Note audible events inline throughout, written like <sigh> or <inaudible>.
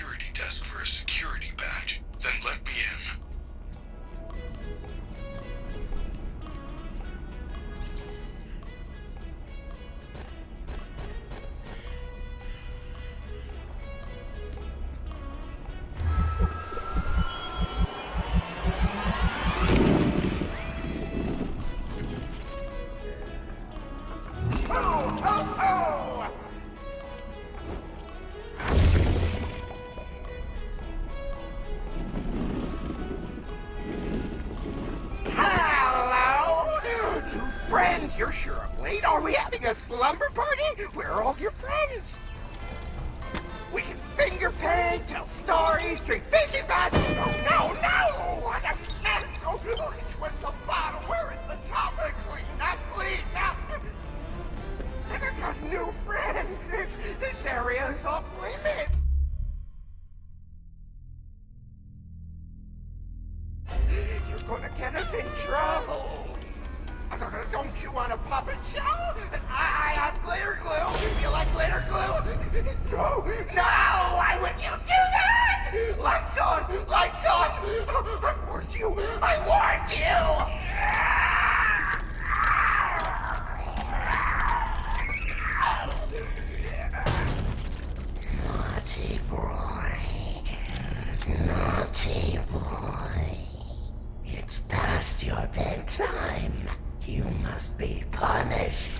security desk. must be punished.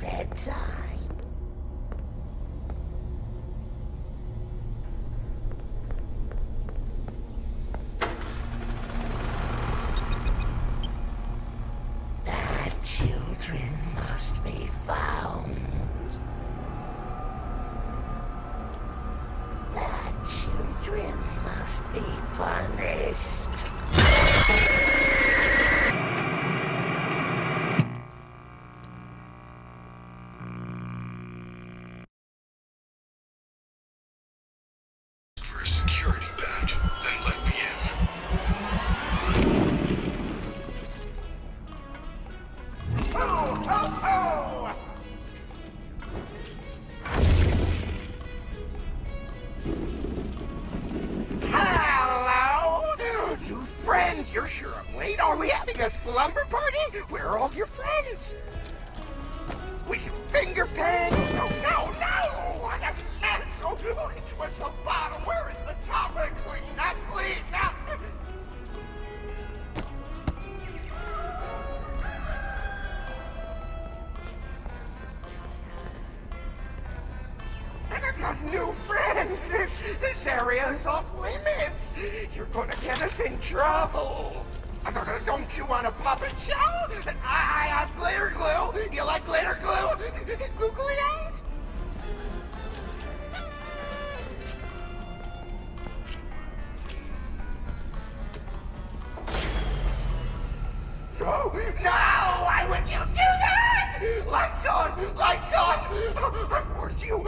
bedtime. Bad children must be found. Bad children must be punished. trouble. Don't you want a puppet show? I, I have glitter glue. You like glitter glue? <laughs> Glue glue eyes? No, no! Why would you do that? Lights on! Lights on! I warned you!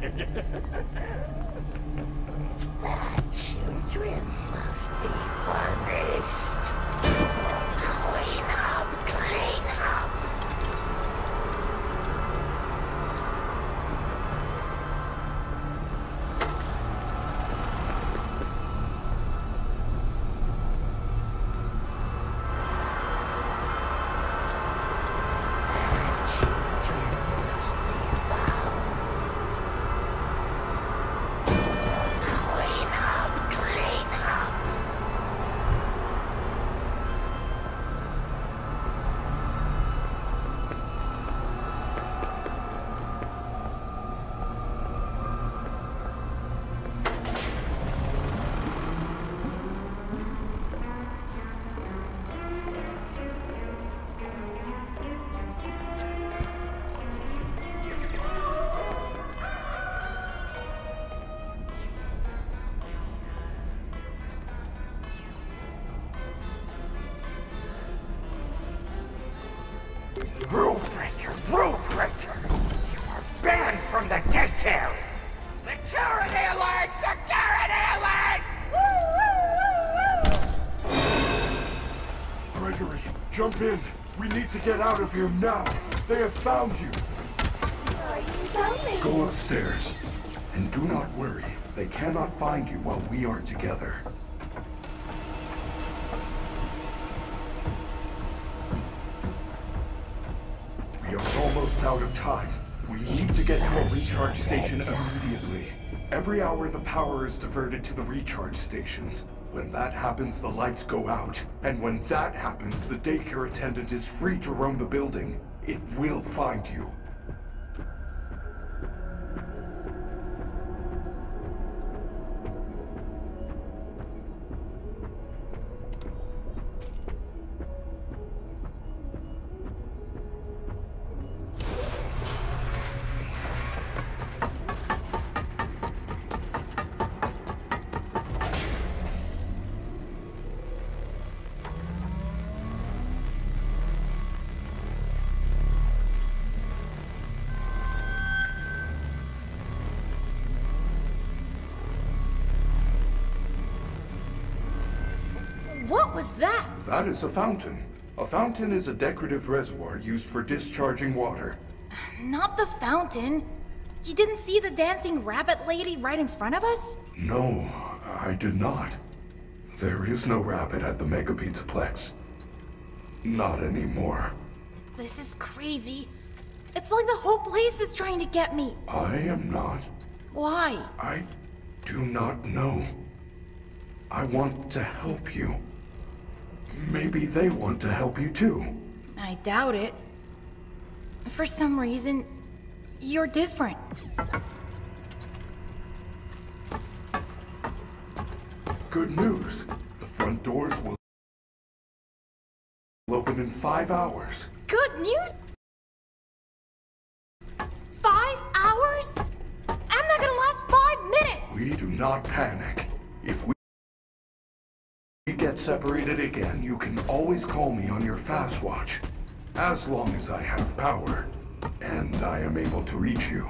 That children must be punished. We need to get out of here now. They have found you. Go upstairs. And do not worry. They cannot find you while we are together. We are almost out of time. We need to get to a recharge station immediately. Every hour the power is diverted to the recharge stations. When that happens, the lights go out. And when that happens, the daycare attendant is free to roam the building. It will find you. That? Is a fountain. A fountain is a decorative reservoir used for discharging water. Not the fountain. You didn't see the dancing rabbit lady right in front of us? No, I did not. There is no rabbit at the Mega Pizzaplex. Not anymore. This is crazy. It's like the whole place is trying to get me. I am not. Why? I do not know. I want to help you. Maybe they want to help you too. I doubt it. For some reason, you're different. Good news. The front doors will open in five hours. Good news? Five hours? I'm not gonna last five minutes! We do not panic. If we get separated again, you can always call me on your Faz-Watch. As long as I have power. And I am able to reach you.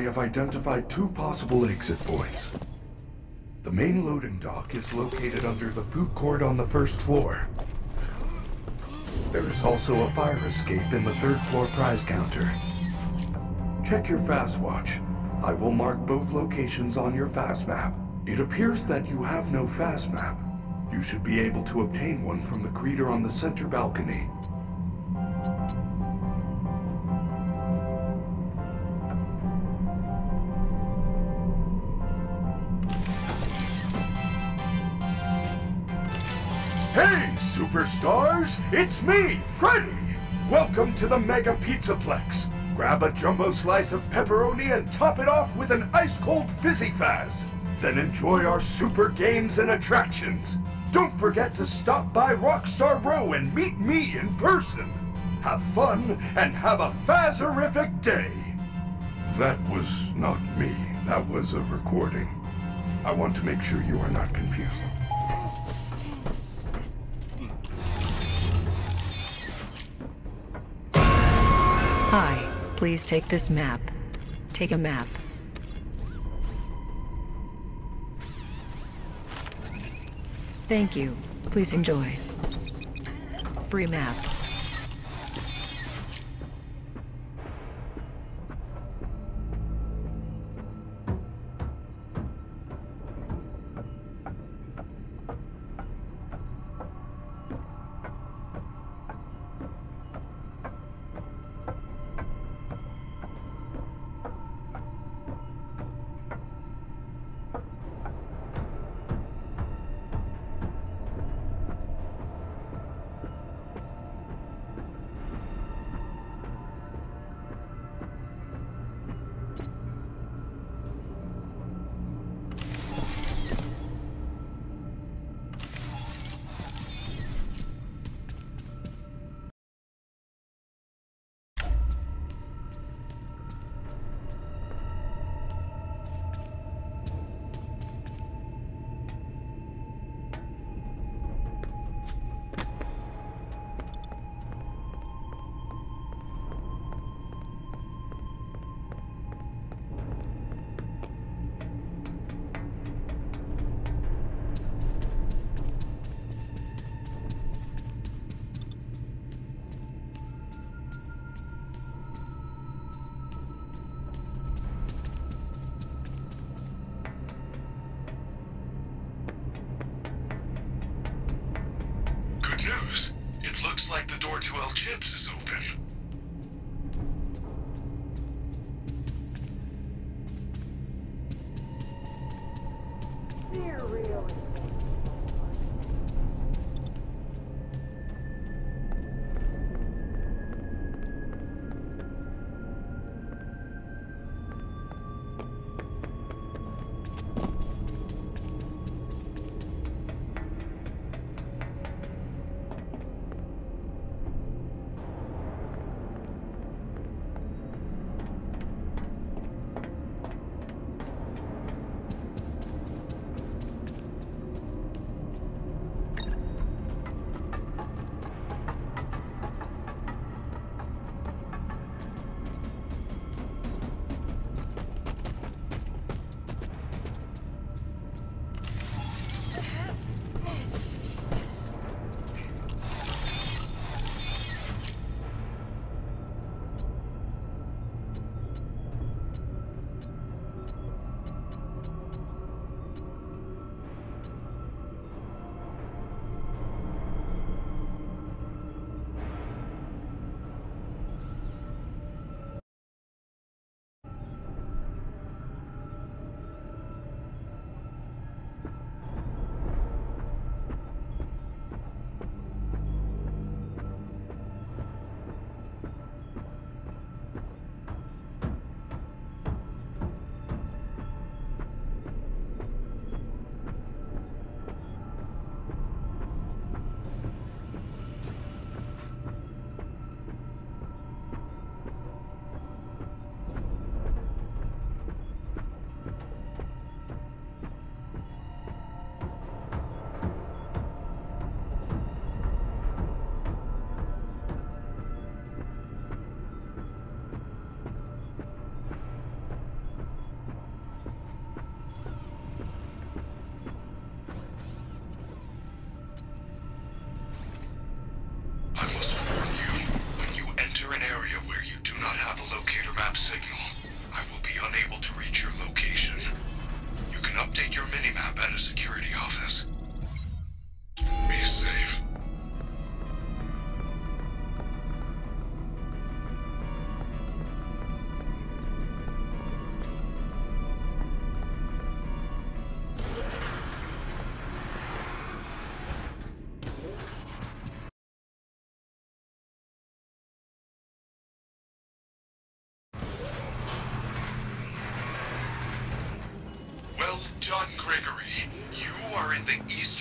I have identified two possible exit points. The main loading dock is located under the food court on the first floor. There is also a fire escape in the third floor prize counter. Check your Faz-Watch. I will mark both locations on your Faz-Map. It appears that you have no Faz-Map. You should be able to obtain one from the greeter on the center balcony. Hey, superstars! It's me, Freddy! Welcome to the Mega Pizzaplex. Grab a jumbo slice of pepperoni and top it off with an ice-cold Fizzy Faz. Then enjoy our super games and attractions. Don't forget to stop by Rockstar Row and meet me in person. Have fun and have a Fazerific day. That was not me. That was a recording. I want to make sure you are not confused. Hi, please take this map. Take a map. Thank you. Please enjoy. Free map. Chips is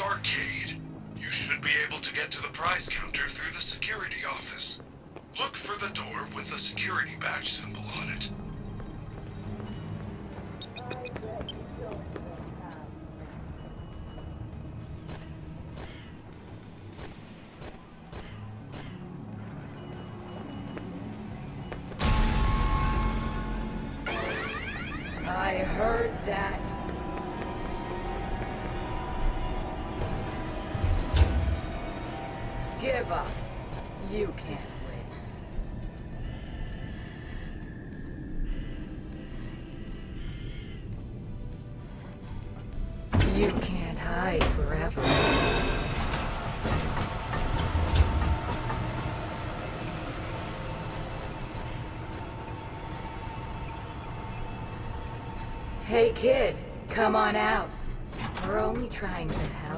Arcade. You should be able to get to the prize counter through the security office. Look for the door with the security badge symbol on it. I heard that. Hey kid, come on out. We're only trying to help.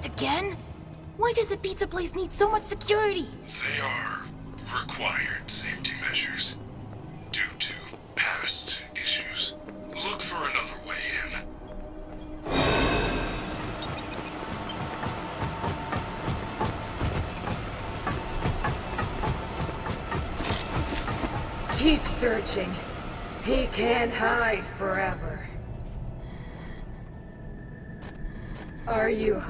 Locked again? Why does a pizza place need so much security? They are required safety measures due to past issues. Look for another way in. Keep searching. He can't hide forever. Are you